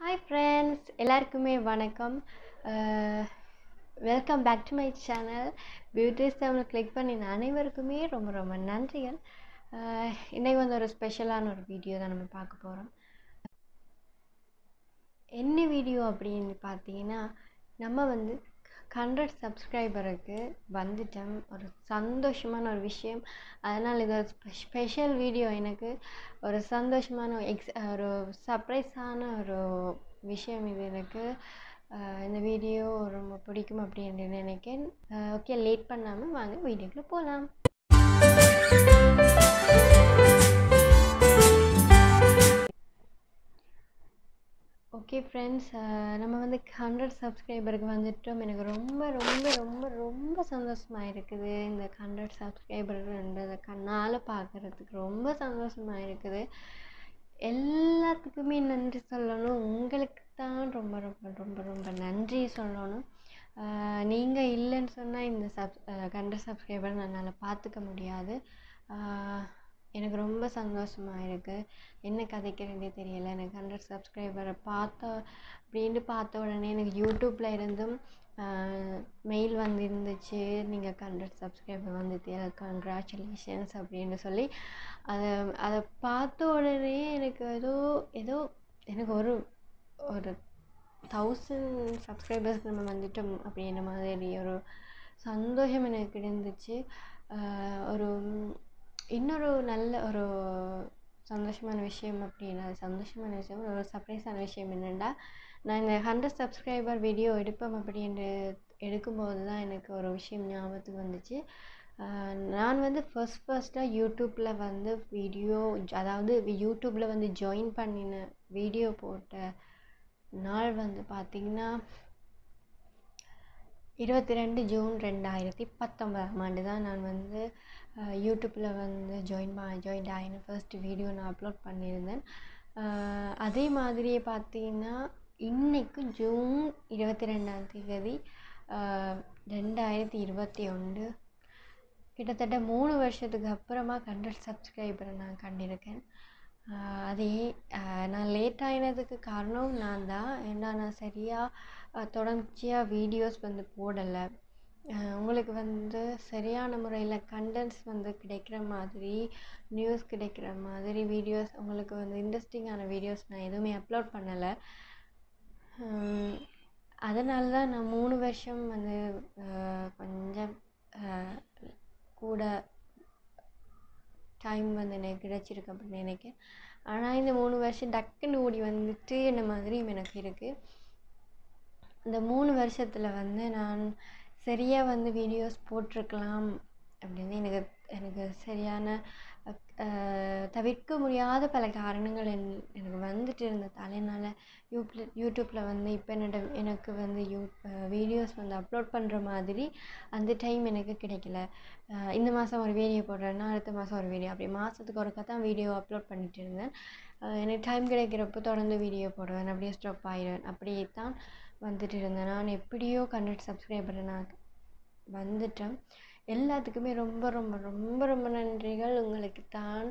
Hi friends எல்லாருக்குமே வணக்கம். Welcome back to my channel beauties Tamil click பண்ணின அனைவருக்குமே ரொம்ப ரொம்ப நன்றிகள். அஹ், இன்னைக்கு வந்து ஒரு ஸ்பெஷலான ஒரு வீடியோ தான் நம்ம பார்க்க போகிறோம் என்ன வீடியோ அப்படின்னு பார்த்தீங்கன்னா நம்ம வந்து ஹண்ட்ரட் சப்ஸ்கிரைபருக்கு வந்துட்டேன். ஒரு சந்தோஷமான ஒரு விஷயம். அதனால் இது ஒரு ஸ்பெஷல் வீடியோ எனக்கு. ஒரு சந்தோஷமான எக்ஸ் ஒரு சர்ப்ரைஸான ஒரு விஷயம் இது எனக்கு. இந்த வீடியோ ரொம்ப பிடிக்கும் அப்படின்னு நினைக்கிறேன் ஓகே லேட் பண்ணாமல் வாங்க வீடியோக்குள்ளே போகலாம் ஓகே ஃப்ரெண்ட்ஸ் நம்ம வந்து ஹண்ட்ரட் சப்ஸ்கிரைபருக்கு வந்துட்டோம். எனக்கு ரொம்ப ரொம்ப ரொம்ப ரொம்ப சந்தோஷமாக இருக்குது இந்த ஹண்ட்ரட் சப்ஸ்கிரைபர்ன்றதை கண்ணால் பார்க்குறதுக்கு ரொம்ப சந்தோஷமாக இருக்குது எல்லாத்துக்குமே நன்றி சொல்லணும். உங்களுக்கு தான் ரொம்ப ரொம்ப ரொம்ப ரொம்ப நன்றி சொல்லணும். நீங்கள் இல்லைன்னு சொன்னால் இந்த சப் ஹண்ட்ரட் சப்ஸ்கிரைபர் என்னால் பார்த்துக்க முடியாது. எனக்கு ரொம்ப சந்தோஷமாக இருக்குது என்ன கதைக்கிறதே தெரியலை. எனக்கு ஹண்ட்ரட் சப்ஸ்கிரைபரை பார்த்த அப்படின்ட்டு பார்த்த உடனே எனக்கு யூடியூப்பில் இருந்தும் மெயில் வந்துருந்துச்சு. நீங்கள் ஹண்ட்ரட் சப்ஸ்கிரைபர் வந்துட்டீங்க. கங்க்ராச்சுலேஷன்ஸ் அப்படின்னு சொல்லி அதை அதை பார்த்த உடனே எனக்கு ஏதோ ஏதோ எனக்கு ஒரு ஒரு தௌசண்ட் சப்ஸ்கிரைபர்ஸ் நம்ம வந்துட்டோம் அப்படின்ற மாதிரி ஒரு சந்தோஷம் எனக்கு இருந்துச்சு ஒரு இன்னொரு நல்ல ஒரு சந்தோஷமான விஷயம் அப்படின்னா சந்தோஷமான விஷயம் ஒரு சர்ப்ரைஸான விஷயம் என்னென்னா நான் இந்த ஹண்ட்ரட் சப்ஸ்கிரைபர் வீடியோ எடுப்போம் அப்படின்ட்டு எடுக்கும்போது தான் எனக்கு ஒரு விஷயம் ஞாபகத்துக்கு வந்துச்சு. நான் வந்து ஃபர்ஸ்ட் ஃபர்ஸ்ட்டாக யூடியூப்பில் வந்து வீடியோ அதாவது யூடியூப்பில் வந்து ஜாயின் பண்ணின வீடியோ போட்ட நாள் வந்து பார்த்திங்கன்னா இருபத்தி ரெண்டு ஜூன் ரெண்டாயிரத்தி பத்தொன்பதாம் ஆண்டு தான் நான் வந்து யூடியூப்பில் வந்து ஜாயின் பா ஜாயின்ட் ஆகின ஃபர்ஸ்ட் வீடியோ நான் அப்லோட் பண்ணியிருந்தேன். அதே மாதிரியே பார்த்தீங்கன்னா இன்றைக்கு ஜூன் இருபத்தி ரெண்டாம் தேதி ரெண்டாயிரத்தி இருபத்தி ஒன்று கிட்டத்தட்ட மூணு வருஷத்துக்கு அப்புறமா கண்ட்ரட் சப்ஸ்கிரைபரை நான் கண்டிருக்கேன். அதே நான் லேட் ஆகினதுக்கு காரணம் நான் தான் ஏன்னா நான் சரியாக தொடர்ச்சியாக வீடியோஸ் வந்து போடலை. உங்களுக்கு வந்து சரியான முறையில் கண்டென்ட்ஸ் வந்து கிடைக்கிற மாதிரி நியூஸ் கிடைக்கிற மாதிரி வீடியோஸ் உங்களுக்கு வந்து இன்ட்ரெஸ்டிங்கான வீடியோஸ் நான் எதுவுமே அப்லோட் பண்ணலை. அதனால தான் நான் மூணு வருஷம் வந்து கொஞ்சம் கூட டைம் வந்து எனக்கு கிடச்சிருக்கு அப்படின்னு நினைக்கிறேன். ஆனால் இந்த மூணு வருஷம் டக்குன்னு ஓடி வந்துட்டு என்ன மாதிரியும் எனக்கு இருக்குது இந்த மூணு வருஷத்தில் வந்து நான் சரியாக வந்து வீடியோஸ் போட்டிருக்கலாம். அப்படின்னு எனக்கு எனக்கு சரியான தவிர்க்க முடியாத பல காரணங்கள் என் எனக்கு வந்துட்டு இருந்ததால் என்னால் யூப்ல யூடியூப்பில் வந்து இப்போ என்னோட எனக்கு வந்து யூ வீடியோஸ் வந்து அப்லோட் பண்ணுற மாதிரி அந்த டைம் எனக்கு கிடைக்கல. இந்த மாதம் ஒரு வீடியோ போடுறேன்னா அடுத்த மாதம் ஒரு வீடியோ. அப்படி மாதத்துக்கு ஒருக்கா தான் வீடியோ அப்லோட் பண்ணிட்டு இருந்தேன். எனக்கு டைம் கிடைக்கிறப்போ தொடர்ந்து வீடியோ போடுவேன். அப்படியே ஸ்டாப் ஆயிடுவேன். அப்படியே தான் வந்துட்டு இருந்தேன். நான் எப்படியோ ஹண்ட்ரட் சப்ஸ்கிரைபர் நான் வந்துட்டேன். எல்லாத்துக்குமே ரொம்ப ரொம்ப ரொம்ப ரொம்ப நன்றிகள். உங்களுக்கு தான்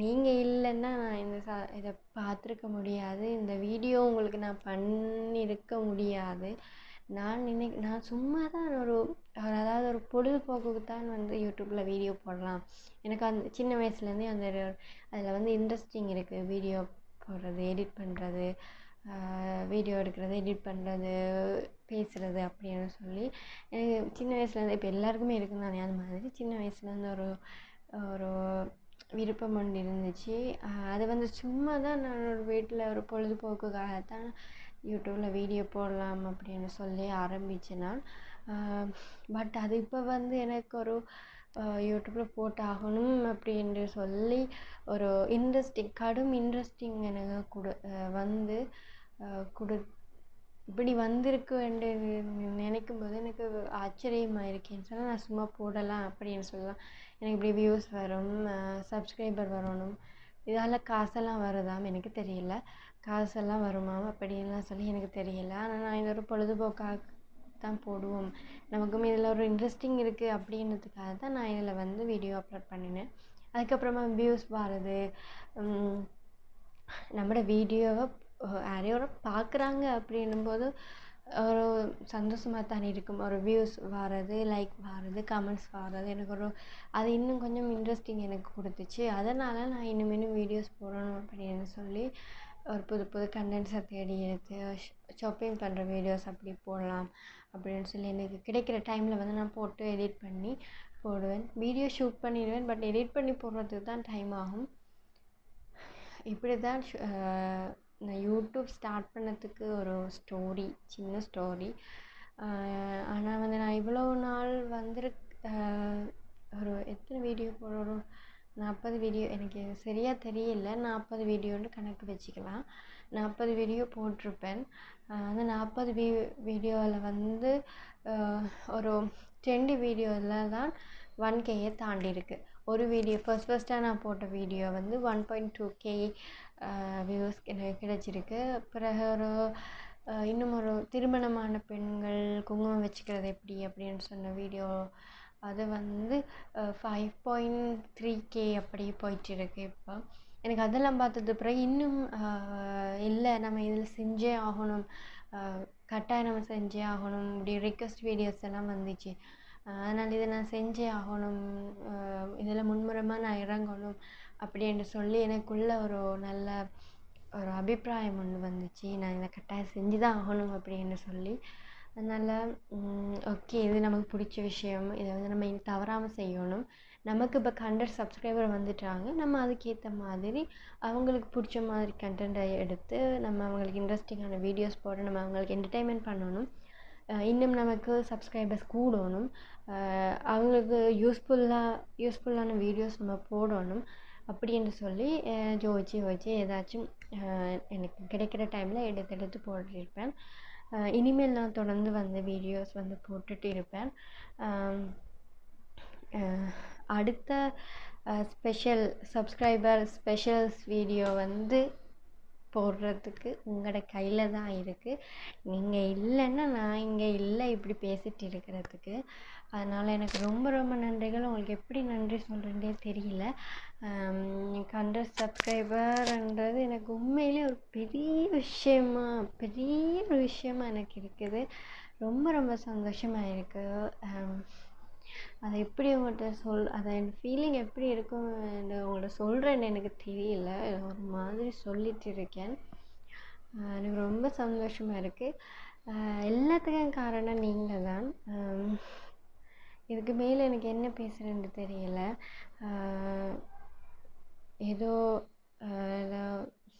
நீங்கள் இல்லைன்னா நான் இந்த சா இதை பார்த்துருக்க முடியாது. இந்த வீடியோ உங்களுக்கு நான் பண்ணியிருக்க முடியாது. நான் நினை நான் சும்மா தான் ஒரு ஒரு அதாவது ஒரு பொழுதுபோக்குக்கு தான் வந்து யூடியூப்பில் வீடியோ போடலாம். எனக்கு அந்த சின்ன வயசுலேருந்தே அந்த அதில் வந்து இன்ட்ரெஸ்டிங் இருக்குது வீடியோ போடுறது எடிட் பண்ணுறது வீடியோ எடுக்கிறது எடிட் பண்ணுறது பேசுகிறது அப்படின்னு சொல்லி. எனக்கு சின்ன வயசுலேருந்து இப்போ எல்லாருக்குமே இருக்கும் தானே அது மாதிரி சின்ன வயசுலேருந்து ஒரு ஒரு விருப்பம் ஒன்று இருந்துச்சு. அது வந்து சும்மா தான் நான் ஒரு வீட்டில் ஒரு பொழுதுபோக்குக்காகத்தான் யூடியூப்பில் வீடியோ போடலாம் அப்படின்னு சொல்லி ஆரம்பித்தேன் நான் பட் அது இப்போ வந்து எனக்கு ஒரு யூடியூப்பில் போட்டாகணும் அப்படின்னு சொல்லி ஒரு இன்ட்ரெஸ்டிங் கடும் இன்ட்ரெஸ்டிங் எனக்கு கொடு வந்து கொடு இப்படி வந்திருக்கு என்று நினைக்கும் போது எனக்கு ஆச்சரியமாக இருக்கேன்னு சொன்னால் நான் சும்மா போடலாம் அப்படின்னு சொல்லலாம். எனக்கு இப்படி வியூஸ் வரும் சப்ஸ்கிரைபர் வரணும். இதால் காசெல்லாம் வருதாம்? எனக்கு தெரியல. காசெல்லாம் வருமாம் அப்படின்லாம் சொல்லி எனக்கு தெரியல. ஆனால் நான் இது ஒரு பொழுதுபோக்காக தான் போடுவோம். நமக்கும் இதில் ஒரு இன்ட்ரெஸ்டிங் இருக்குது அப்படின்றதுக்காக தான் நான் இதில் வந்து வீடியோ அப்லோட் பண்ணினேன். அதுக்கப்புறமா வியூஸ் வர்றது நம்மளோட வீடியோவை யாரையோ பார்க்குறாங்க அப்படின்னும்போது ஒரு சந்தோஷமாக தானே இருக்கும். ஒரு வியூஸ் வர்றது லைக் வர்றது கமெண்ட்ஸ் வர்றது. எனக்கு ஒரு அது இன்னும் கொஞ்சம் இன்ட்ரெஸ்டிங் எனக்கு கொடுத்துச்சு. அதனால் நான் இன்னும் இன்னும் வீடியோஸ் போடணும் அப்படின்னு சொல்லி ஒரு புது புது கண்டென்ட்ஸை தேடி எடுத்து ஷாப்பிங் பண்ணுற வீடியோஸ் அப்படி போடலாம் அப்படின்னு சொல்லி எனக்கு கிடைக்கிற டைமில் வந்து நான் போட்டு எடிட் பண்ணி போடுவேன். வீடியோ ஷூட் பண்ணிடுவேன் பட் எடிட் பண்ணி போடுறதுக்கு தான் டைம் ஆகும். இப்படி தான் நான் யூடியூப் ஸ்டார்ட் பண்ணதுக்கு ஒரு ஸ்டோரி சின்ன ஸ்டோரி. ஆனால் வந்து நான் இவ்வளோ நாள் வந்துருக் ஒரு எத்தனை வீடியோ போடுறோம்? நாற்பது வீடியோ எனக்கு சரியாக தெரியல. நாற்பது வீடியோன்னு கணக்கு வச்சுக்கலாம். நாற்பது வீடியோ போட்டிருப்பேன். அந்த நாற்பது வீ வீடியோவில் வந்து ஒரு ரெண்டு வீடியோவில் தான் ஒன் கேயை தாண்டியிருக்கு. ஒரு வீடியோ ஃபர்ஸ்ட் ஃபர்ஸ்ட்டாக நான் போட்ட வீடியோ வந்து one point two K views எனக்கு கிடைச்சிருக்கு. பிறகு ஒரு இன்னும் ஒரு திருமணமான பெண்கள் குங்குமம் வச்சுக்கிறது எப்படி அப்படின்னு சொன்ன வீடியோ அது வந்து ஃபைவ் பாயிண்ட் த்ரீ கே அப்படி போயிட்டுருக்கு இப்போ. எனக்கு அதெல்லாம் பார்த்தது பிறகு இன்னும் இல்லை நம்ம இதில் செஞ்சே ஆகணும். கட்டாயம் நம்ம செஞ்சே ஆகணும். இப்படி ரிக்வஸ்ட் வீடியோஸ் எல்லாம் வந்துச்சு. அதனால் இதை நான் செஞ்சே ஆகணும். இதில் முன்முறமாக நான் இறங்கணும். அப்படி என்று சொல்லி எனக்குள்ள ஒரு நல்ல ஒரு அபிப்பிராயம் ஒன்று வந்துச்சு. நான் இதை கட்டாயம் செஞ்சு தான் ஆகணும் அப்படின்னு சொல்லி. அதனால் ஓகே இது நமக்கு பிடிச்ச விஷயம். இதை வந்து நம்ம இனி தவறாமல் செய்யணும். நமக்கு இப்போ ஹண்ட்ரட் சப்ஸ்கிரைபர் வந்துட்டாங்க. நம்ம அதுக்கேற்ற மாதிரி அவங்களுக்கு பிடிச்ச மாதிரி கண்டென்ட்டை எடுத்து நம்ம அவங்களுக்கு இன்ட்ரெஸ்டிங்கான வீடியோஸ் போட்டு நம்ம அவங்களுக்கு என்டர்டெயின்மெண்ட் பண்ணணும். இன்னும் நமக்கு சப்ஸ்கிரைபர்ஸ் கூடணும். அவங்களுக்கு யூஸ்ஃபுல்லாக யூஸ்ஃபுல்லான வீடியோஸ் நம்ம போடணும். அப்படின்னு சொல்லி ஜோதிச்சு யோசிச்சு ஏதாச்சும் எனக்கு கிடைக்கிற டைமில் எடுத்து எடுத்து போட்டிருப்பேன். இனிமேல் நான் தொடர்ந்து வந்து வீடியோஸ் வந்து போட்டுட்டு இருப்பேன். அடுத்த ஸ்பெஷல் சப்ஸ்கிரைபர் ஸ்பெஷல்ஸ் வீடியோ வந்து போடுறதுக்கு உங்களோட கையில் தான் இருக்குது நீங்கள் இல்லைன்னா நான் இங்கே இல்லை இப்படி பேசிகிட்டு இருக்கிறதுக்கு. அதனால் எனக்கு ரொம்ப ரொம்ப நன்றிகள். உங்களுக்கு எப்படி நன்றி சொல்கிறேன்னே தெரியல. ஹண்ட்ரட் சப்ஸ்கிரைபர்ன்றது எனக்கு உண்மையிலே ஒரு பெரிய விஷயமா பெரிய ஒரு விஷயமா எனக்கு இருக்குது. ரொம்ப ரொம்ப சந்தோஷமாக இருக்குது அதை எப்படி உங்கள்கிட்ட சொல் அதை என் ஃபீலிங் எப்படி இருக்கும் உங்கள்கிட்ட சொல்கிறேன்னு எனக்கு தெரியல. ஒரு மாதிரி சொல்லிட்டு இருக்கேன். எனக்கு ரொம்ப சந்தோஷமாக இருக்குது எல்லாத்துக்கும் காரணம் நீங்கள் தான் இதுக்கு மேலே எனக்கு என்ன பேசுகிறேன்னு தெரியல. ஏதோ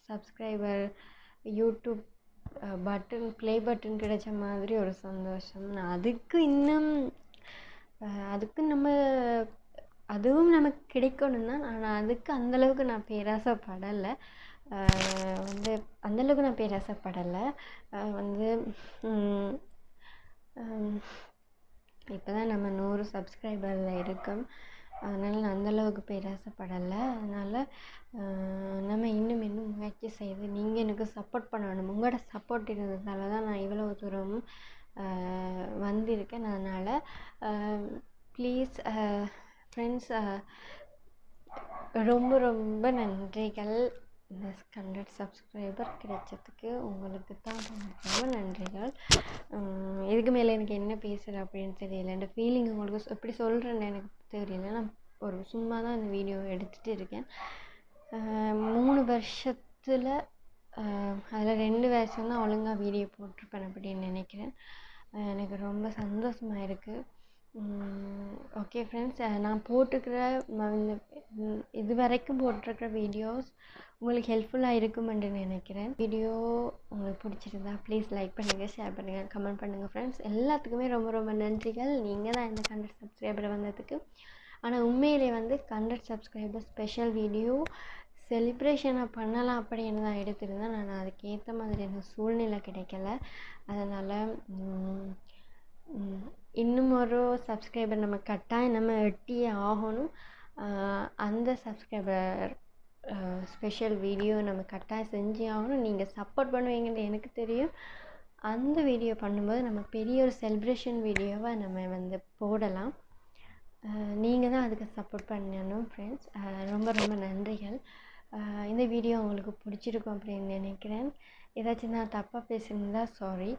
subscriber YouTube button play button கிடைச்ச மாதிரி ஒரு சந்தோஷம். நான் அதுக்கு இன்னும் அதுக்கு நம்ம அதுவும் நமக்கு கிடைக்கணும் தான் ஆனால் அதுக்கு அந்தளவுக்கு நான் பேராசைப்படலை வந்து அந்தளவுக்கு நான் பேராசைப்படலை வந்து இப்போ தான் நம்ம நூறு சப்ஸ்கிரைபரில் இருக்கோம். அதனால் நான் அந்தளவுக்கு பேராசைப்படலை அதனால் நம்ம இன்னும் இன்னும் முயற்சி செய்து நீங்கள் எனக்கு சப்போர்ட் பண்ணணும். உங்களோட சப்போர்ட் இருந்ததால் தான் நான் இவ்வளோ தூரமும் வந்திருக்கேன் அதனால் ப்ளீஸ் ஃப்ரெண்ட்ஸ் ரொம்ப ரொம்ப நன்றிகள். இந்த ஹண்ட்ரட் சப்ஸ்கிரைபர் கிடைச்சதுக்கு உங்களுக்கு தான் ரொம்ப நன்றிகள். இதுக்கு மேலே எனக்கு என்ன பேசுகிற அப்படின்னு தெரியல. இந்த ஃபீலிங் உங்களுக்கு எப்படி சொல்கிறேன்னு எனக்கு தெரியல. நான் ஒரு சும்மா தான் இந்த வீடியோ எடுத்துகிட்டு இருக்கேன். மூணு வருஷத்தில் அதில் ரெண்டு வருஷம் தான் ஒழுங்காக வீடியோ போட்டிருப்பேன் அப்படின்னு நினைக்கிறேன். எனக்கு ரொம்ப சந்தோஷமாக இருக்குது ஓகே ஃப்ரெண்ட்ஸ் நான் போட்டுக்கிற இந்த இது வரைக்கும் போட்டிருக்கிற வீடியோஸ் உங்களுக்கு ஹெல்ப்ஃபுல்லாக இருக்குமென்று நினைக்கிறேன். வீடியோ உங்களுக்கு பிடிச்சிருந்தா ப்ளீஸ் லைக் பண்ணுங்கள் ஷேர் பண்ணுங்கள் கமெண்ட் பண்ணுங்கள் ஃப்ரெண்ட்ஸ் எல்லாத்துக்குமே ரொம்ப ரொம்ப நன்றிகள். நீங்கள் தான் இந்த கண்டர் சப்ஸ்கிரைபர் வந்ததுக்கு. ஆனால் உண்மையிலே வந்து கண்டர் சப்ஸ்கிரைபர் ஸ்பெஷல் வீடியோ செலிப்ரேஷனை பண்ணலாம் அப்படின்னு தான் எடுத்திருந்தேன் நான் அதுக்கேற்ற மாதிரி எனக்கு சூழ்நிலை கிடைக்கல. அதனால் இன்னும் ஒரு சப்ஸ்கிரைபர் நம்ம கட்டாயம் நம்ம எட்டியே ஆகணும். அந்த சப்ஸ்கிரைபர் ஸ்பெஷல் வீடியோ நம்ம கட்டாயம் செஞ்சே ஆகணும். நீங்கள் சப்போர்ட் பண்ணுவீங்கன்னு எனக்கு தெரியும். அந்த வீடியோ பண்ணும்போது நம்ம பெரிய ஒரு செலிப்ரேஷன் வீடியோவை நம்ம வந்து போடலாம். நீங்கள் தான் அதுக்கு சப்போர்ட் பண்ணணும் ஃப்ரெண்ட்ஸ் ரொம்ப ரொம்ப நன்றிகள். இந்த வீடியோ உங்களுக்கு பிடிச்சிருக்கும் அப்படின்னு நினைக்கிறேன். ஏதாச்சும் நான் தப்பாக பேசியிருந்தா சாரி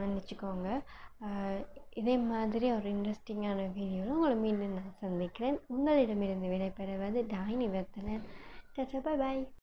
மன்னிச்சுக்கோங்க. இதே மாதிரி ஒரு இன்ட்ரெஸ்டிங்கான வீடியோவில் உங்களை மீண்டும் நான் சந்திக்கிறேன். உங்களிடமிருந்து விடைபெறுவது டாய் நிவர்த்தனன் பாய் பாய்